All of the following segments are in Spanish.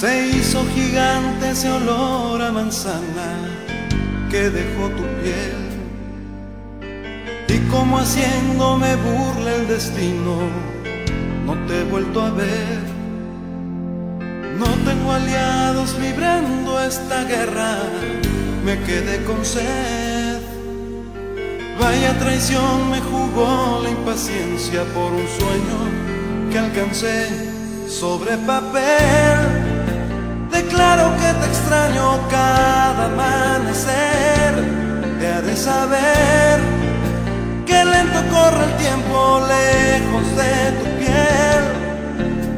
Se hizo gigante ese olor a manzana que dejó tu piel. Y como haciéndome burla el destino, no te he vuelto a ver. No tengo aliados librando esta guerra, me quedé con sed. Vaya traición me jugó la impaciencia por un sueño que alcancé sobre papel. Declaro que te extraño cada amanecer. Te ha de saber que lento corre el tiempo lejos de tu piel.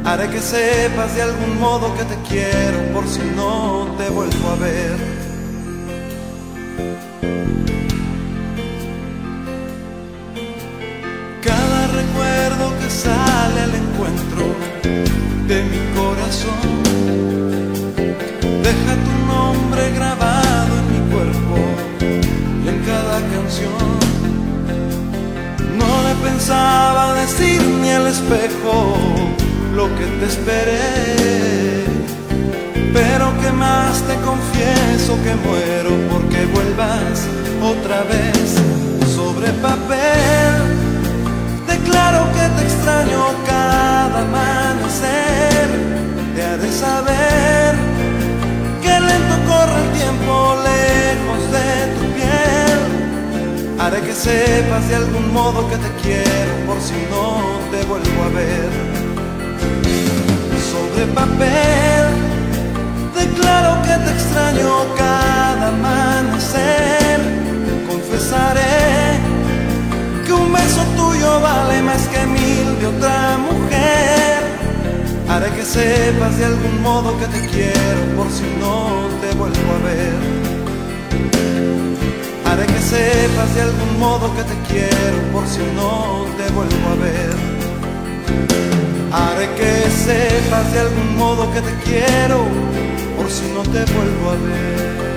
Haré que sepas de algún modo que te quiero por si no te vuelvo a ver. Deja tu nombre grabado en mi cuerpo y en cada canción. No le pensaba decir ni al espejo lo que te esperé, pero que más te confieso que muero porque vuelvas otra vez sobre papel. Haré que sepas de algún modo que te quiero por si no te vuelvo a ver. Sobre papel, declaro que te extraño cada amanecer. Confesaré que un beso tuyo vale más que mil de otra mujer. Haré que sepas de algún modo que te quiero por si no te vuelvo a ver. Sepas de algún modo que te quiero por si no te vuelvo a ver. Haré que sepas de algún modo que te quiero por si no te vuelvo a ver.